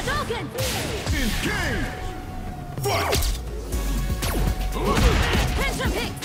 Hadouken! Game! Fight! Pincer pick!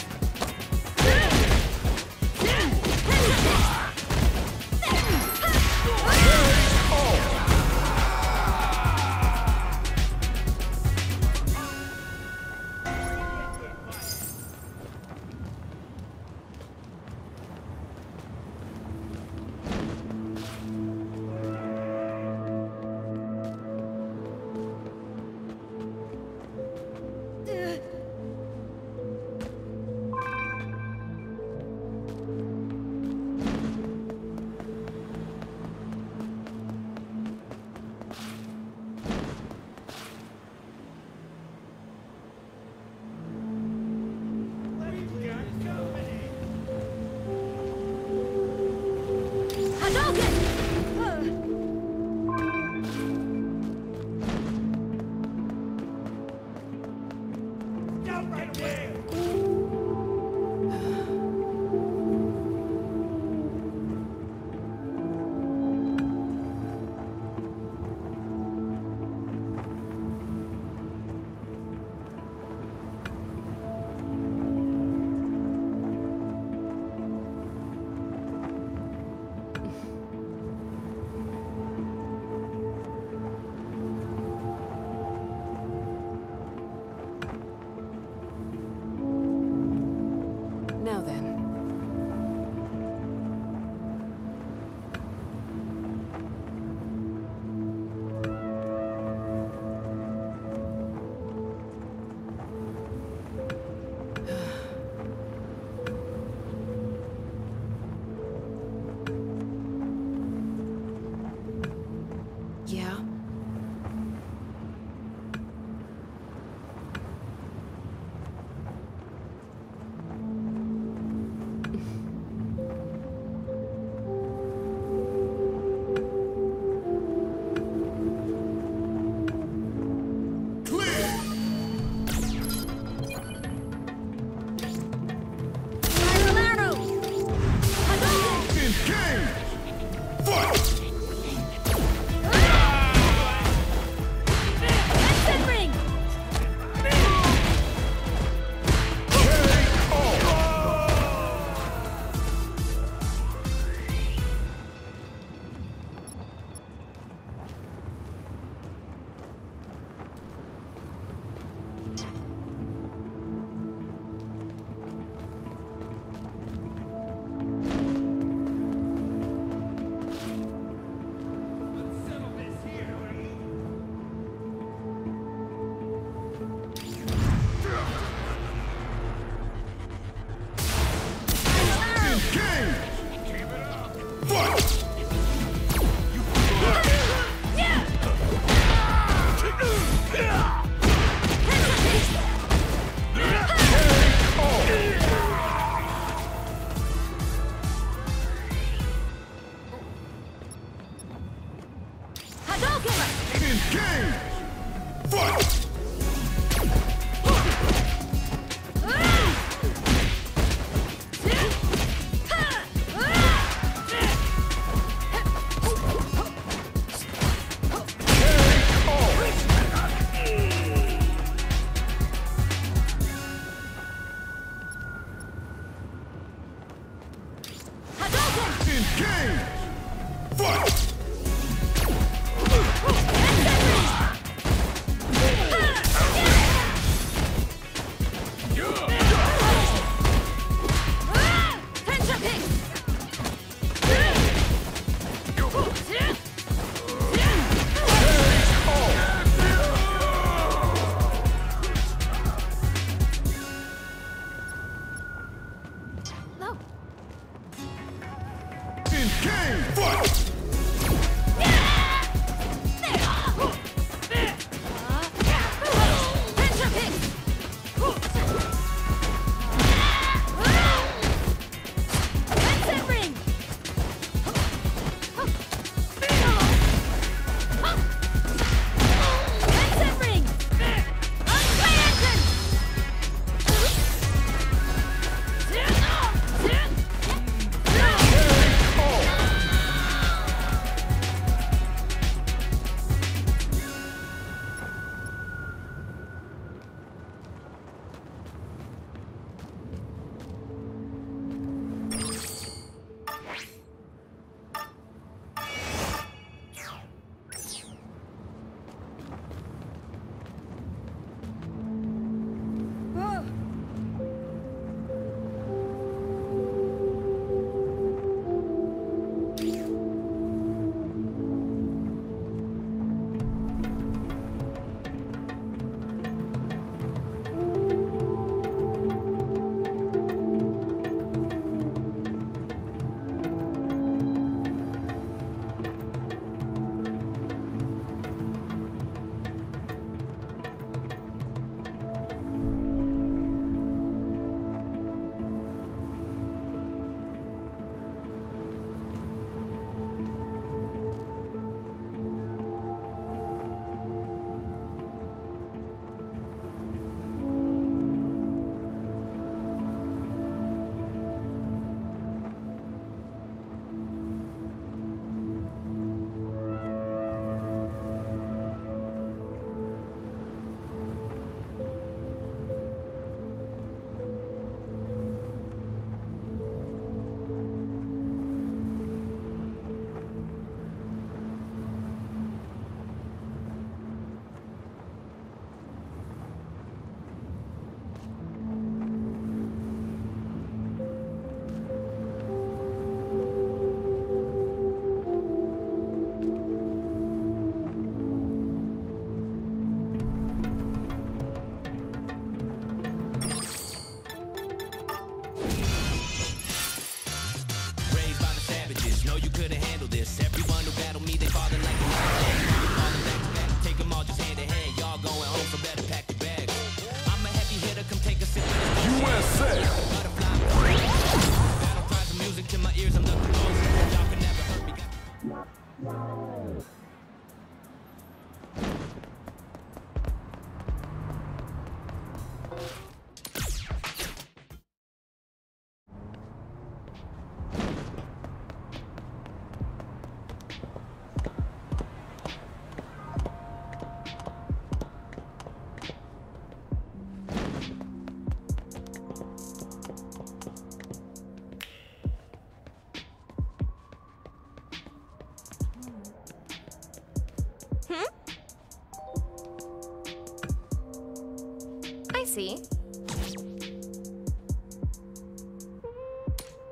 See.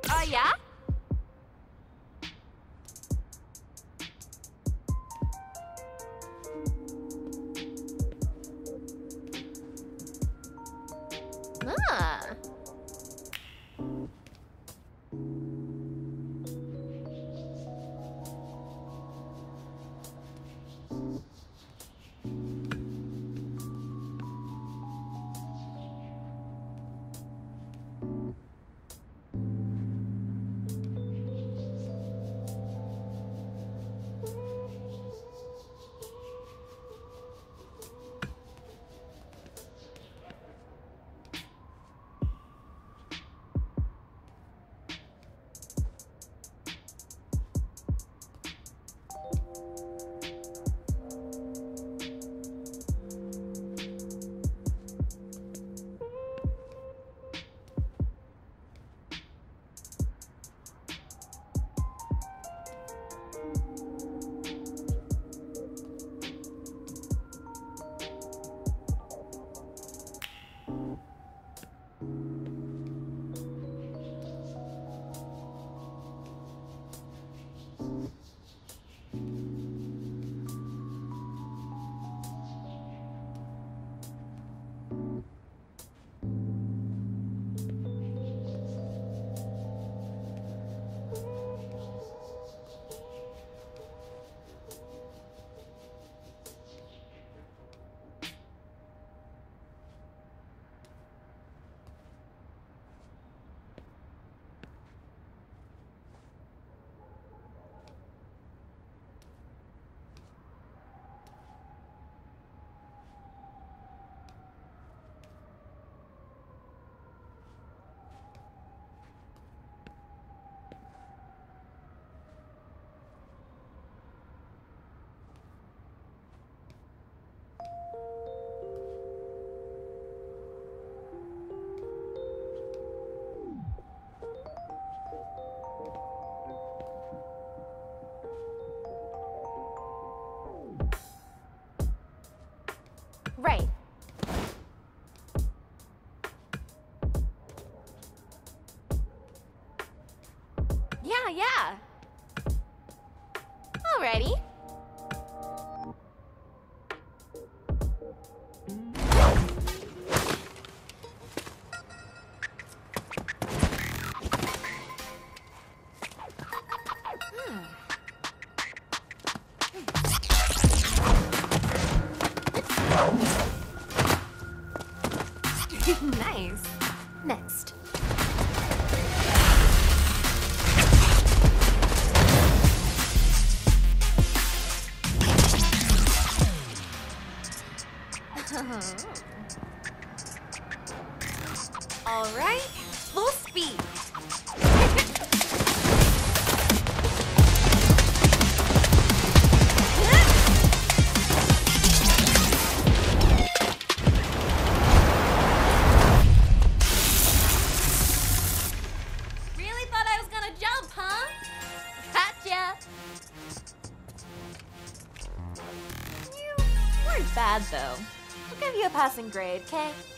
Oh, yeah? All right, full speed. passing grade, okay?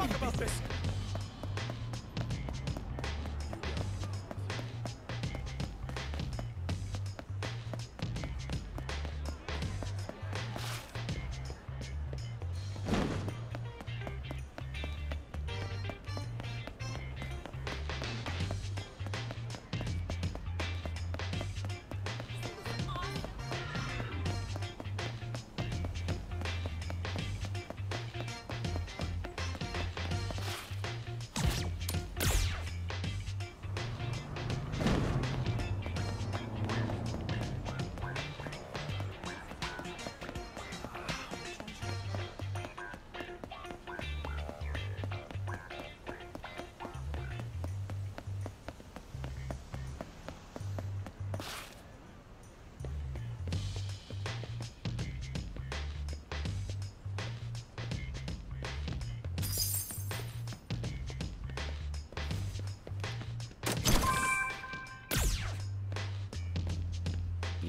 talk about this!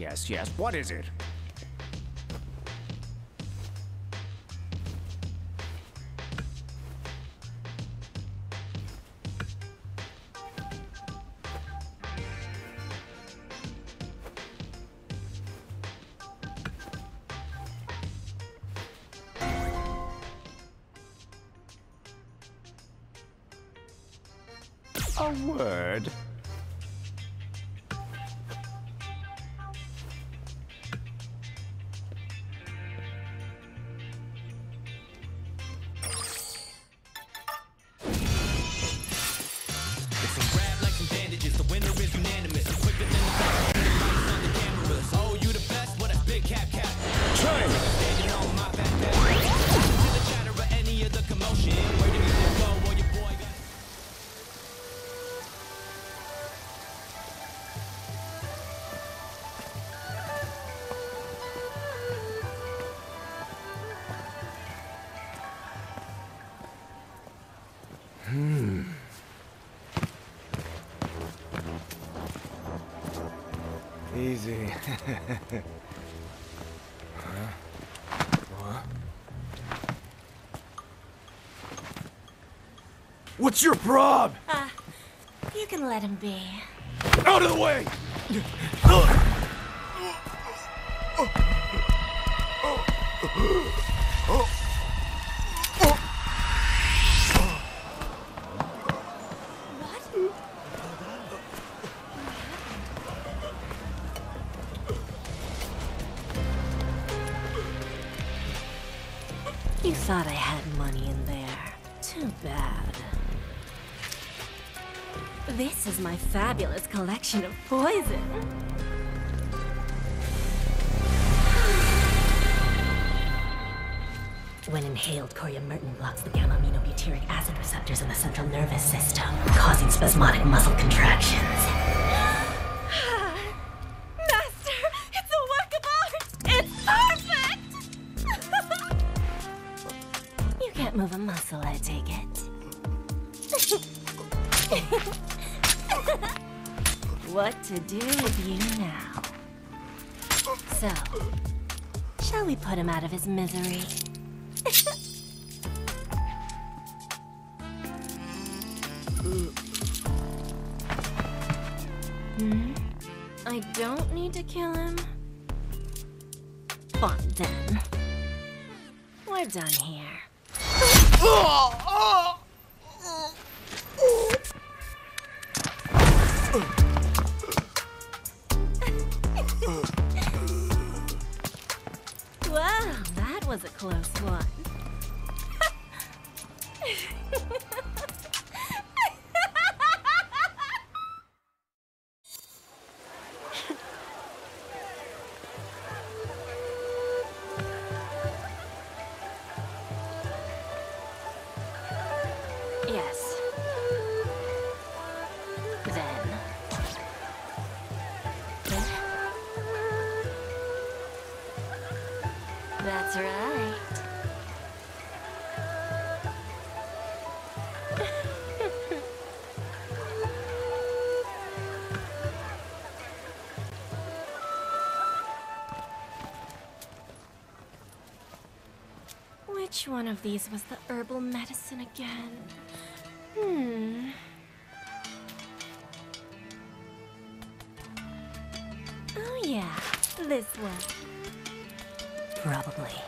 yes, yes. What is it? A word? Easy. What's your prob? Uh, you can let him be. Out of the way! This is my fabulous collection of poison. When inhaled, coriamyrtin blocks the gamma-aminobutyric acid receptors in the central nervous system, causing spasmodic muscle contractions. Him out of his misery? Hmm? I don't need to kill him. Fine then. We're done here. was a close one. One of these was the herbal medicine again? Hmm. Oh, yeah, this one. Probably.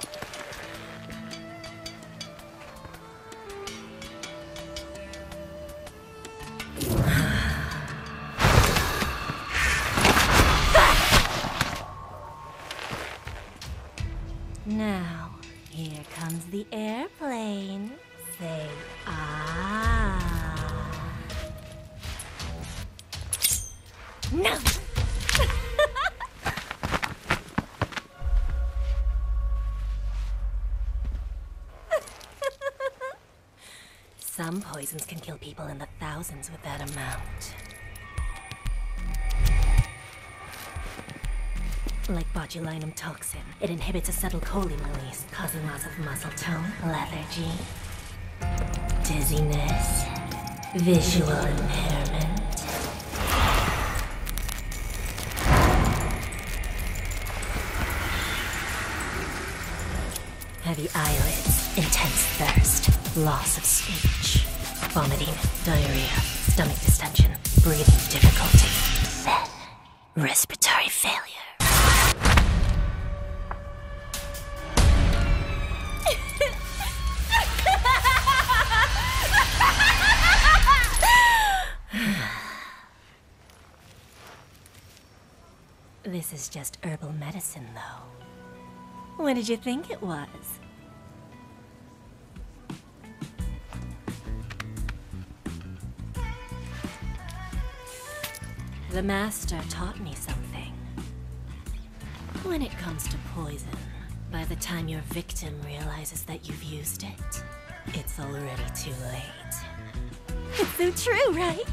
No! Some poisons can kill people in the thousands with that amount. Like botulinum toxin, it inhibits acetylcholine release, causing loss of muscle tone, lethargy, dizziness, visual impairment. Heavy eyelids, intense thirst, loss of speech, vomiting, diarrhea, stomach distension, breathing difficulty, then respiratory failure. This is just herbal medicine, though. What did you think it was? The master taught me something. When it comes to poison, by the time your victim realizes that you've used it, it's already too late. It's so true, right?